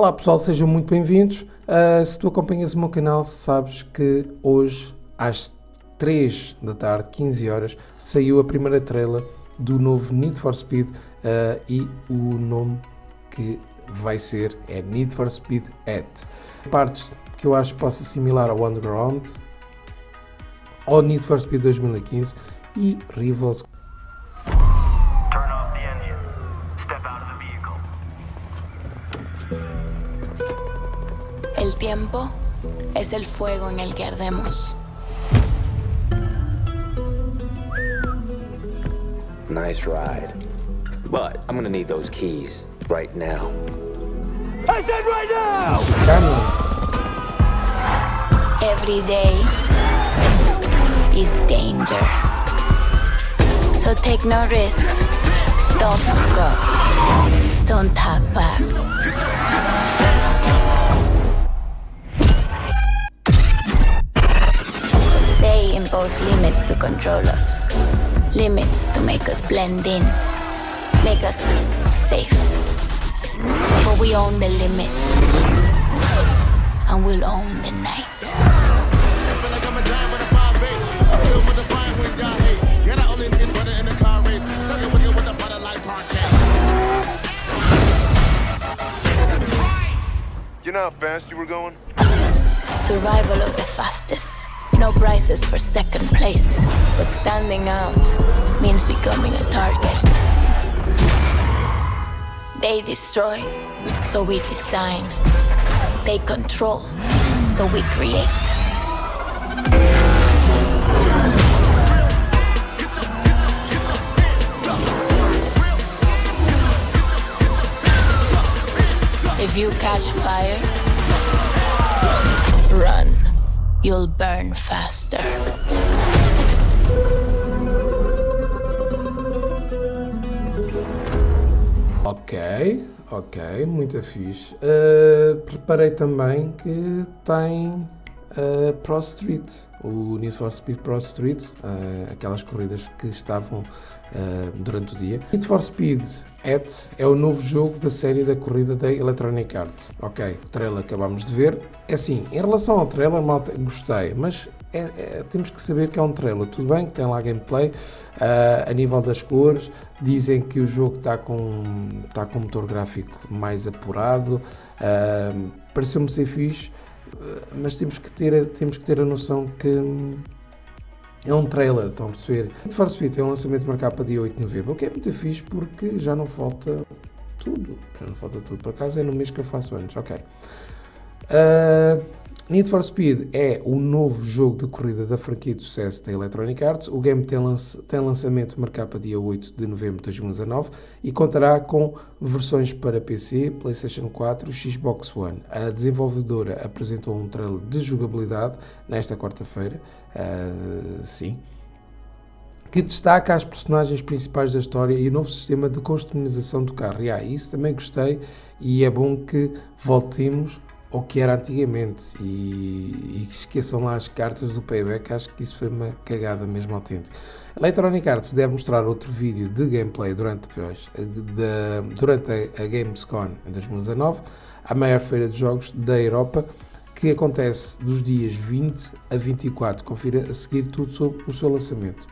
Olá pessoal, sejam muito bem-vindos. Uh, se tu acompanhas o meu canal, sabes que hoje, às 3 da tarde, 15 horas, saiu a primeira trailer do novo Need for Speed uh, e o nome que vai ser é Need for Speed At. Partes que eu acho que possa assimilar ao Underground, ao Need for Speed 2015 e Rivals tiempo es el fuego en el que ardemos. Nice ride. But I'm gonna need those keys right now. I said right now! Every day is danger. So take no risks. Don't fuck up. Don't talk back. Impose limits to control us. Limits to make us blend in. Make us safe. But we own the limits. And we'll own the night. You know how fast you were going? Survival of the fastest. No prizes for second place. But standing out means becoming a target. They destroy, so we design. They control, so we create. If you catch fire, run. You'll burn faster. Ok, ok, muito fixe. Uh, preparei também que tem uh, Pro Street, o Need for Speed Pro Street, uh, aquelas corridas que estavam durante o dia. Need for Speed At é o novo jogo da série da corrida da Electronic Arts. Ok, o trailer acabamos de ver. É assim, em relação ao trailer, malta, gostei, mas é, é, temos que saber que é um trailer. Tudo bem que tem lá gameplay, uh, a nível das cores, dizem que o jogo está com, está com um motor gráfico mais apurado, uh, pareceu-me ser fixe, uh, mas temos que, ter, temos que ter a noção que é um trailer, estão a perceber? Need for Speed tem um lançamento marcado para dia 8 de novembro, o que é muito fixe porque já não falta tudo. Já não falta tudo. Por acaso é no mês que eu faço anos, ok. Uh, Need for Speed é o novo jogo de corrida da franquia de sucesso da Electronic Arts. O game tem, tem lançamento marcado para dia 8 de novembro de 2019 e contará com versões para PC, PlayStation 4 e Xbox One. A desenvolvedora apresentou um trailer de jogabilidade nesta quarta-feira, uh, sim, que destaca as personagens principais da história e o novo sistema de customização do carro. E ah, isso também gostei e é bom que voltemos ao que era antigamente e, e, esqueçam lá as cartas do payback, acho que isso foi uma cagada mesmo autêntica. Electronic Arts deve mostrar outro vídeo de gameplay durante, de, de, durante a, a Gamescom em 2019, a maior feira de jogos da Europa, que acontece dos dias 20 a 24. Confira a seguir tudo sobre o seu lançamento.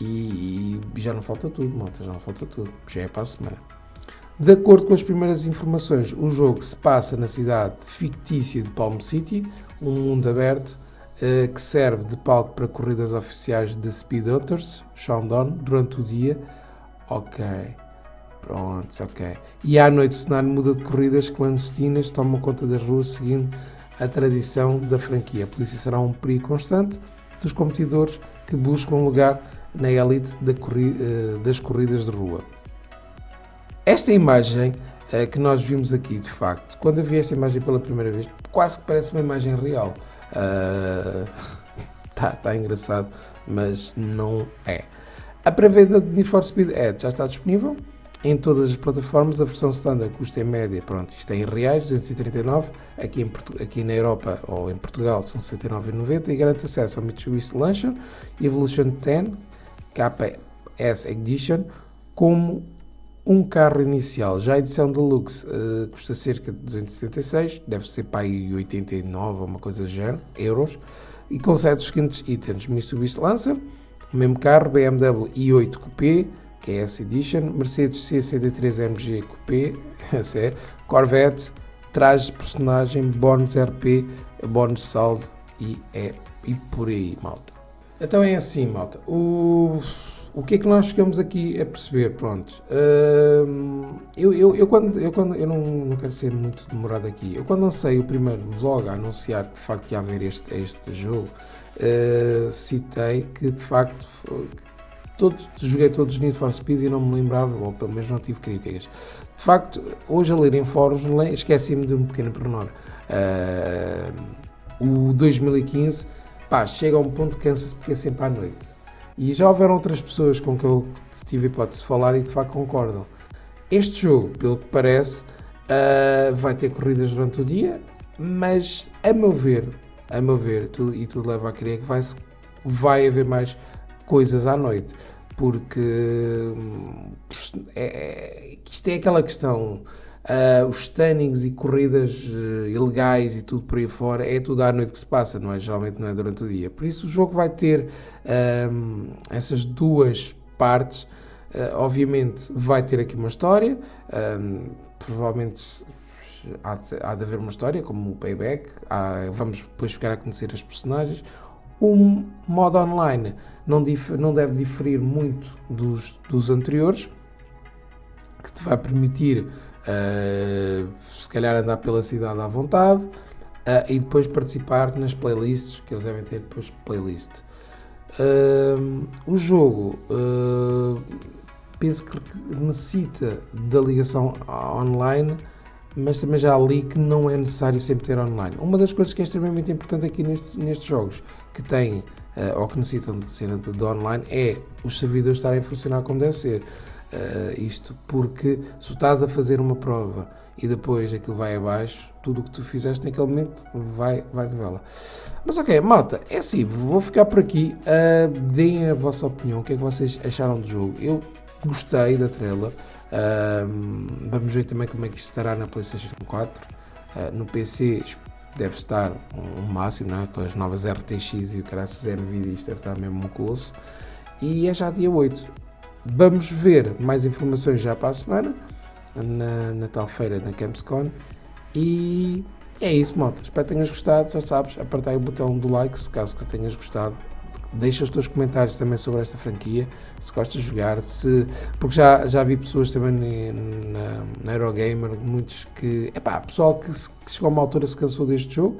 E, e já não falta tudo, malta, já não falta tudo, já é para a semana. De acordo com as primeiras informações, o jogo se passa na cidade fictícia de Palm City, um mundo aberto uh, que serve de palco para corridas oficiais de Speedhunters, Showdown, durante o dia. Ok, pronto, ok. E à noite o cenário muda de corridas clandestinas, tomam conta das ruas seguindo a tradição da franquia. A polícia será um perigo constante dos competidores que buscam lugar na elite da corri uh, das corridas de rua. Esta imagem uh, que nós vimos aqui, de facto, quando eu vi esta imagem pela primeira vez, quase que parece uma imagem real. Está uh, tá engraçado, mas não é. A pré-venda de Need for Speed Edge já está disponível em todas as plataformas. A versão standard custa em média, pronto, isto é em reais, 239. Aqui, em, aqui na Europa ou em Portugal são 69,90 e garante acesso ao Mitsubishi Lancer Evolution 10 KS Edition como um carro inicial. Já a edição Deluxe uh, custa cerca de 276, deve ser para aí 89 ou uma coisa do euros. E concede os seguintes itens: Mitsubishi Lancer, o mesmo carro, BMW i8 Coupé, que é essa Edition, Mercedes C63 MG Coupé, é, Corvette, traje de personagem, bónus RP, bónus saldo e, é, e por aí, malta. Então é assim, malta. O o que é que nós chegamos aqui a perceber? Pronto, eu, eu, eu, quando, eu, quando, eu não, não quero ser muito demorado aqui, eu quando lancei o primeiro vlog a anunciar que de facto ia haver este, este jogo, uh, citei que de facto todos, joguei todos os Need for Speed e não me lembrava, ou pelo menos não tive críticas. De facto, hoje a ler em fóruns esqueci-me de um pequeno pormenor. Uh, o 2015 pá, chega a um ponto que cansa-se porque é sempre à noite e já houveram outras pessoas com que eu tive hipótese de falar e de facto concordam. Este jogo, pelo que parece, uh, vai ter corridas durante o dia, mas a meu ver, a meu ver, tudo, e tudo leva a crer que vai, vai haver mais coisas à noite, porque hum, é, é, isto é aquela questão Uh, os tannings e corridas uh, ilegais e tudo por aí fora é tudo à noite que se passa, não é? Geralmente não é durante o dia. Por isso o jogo vai ter essas duas partes. Uh, obviamente vai ter aqui uma história, provavelmente há de, há de, haver uma história, como o Payback, há, vamos depois ficar a conhecer as personagens. O modo online não, dif, não deve diferir muito dos, dos anteriores, que te vai permitir uh, se calhar andar pela cidade à vontade uh, e depois participar nas playlists, que eles devem ter depois playlist. Uh, o jogo penso que necessita da ligação online, mas também já li que não é necessário sempre ter online. Uma das coisas que é extremamente importante aqui neste, nestes jogos, que têm ou que necessitam de cena de, de online, é os servidores estarem a funcionar como deve ser. Uh, isto porque se estás a fazer uma prova e depois aquilo vai abaixo, tudo o que tu fizeste naquele momento vai, vai de vela. Mas ok, malta, é assim, vou ficar por aqui. Uh, deem a vossa opinião, o que é que vocês acharam do jogo. Eu gostei da trailer. Uh, vamos ver também como é que isto estará na PlayStation 4. Uh, no PC deve estar um, um máximo, é? com as novas RTX e o caralho Nvidia, isto deve estar mesmo um colosso. E é já dia 8. Vamos ver mais informações já para a semana, na, na tal feira da Campscon. E é isso, malta. Espero que tenhas gostado. Já sabes, aperta aí o botão do like se caso que tenhas gostado. Deixa os teus comentários também sobre esta franquia, se gostas de jogar, se, porque já, já vi pessoas também na, na Eurogamer, muitos que. Epá, pessoal que, que chegou a uma altura se cansou deste jogo.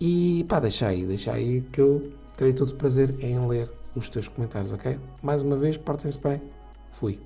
E pá, deixa aí, deixa aí que eu terei todo o prazer em ler os teus comentários, ok? Mais uma vez, portem-se bem. Fui.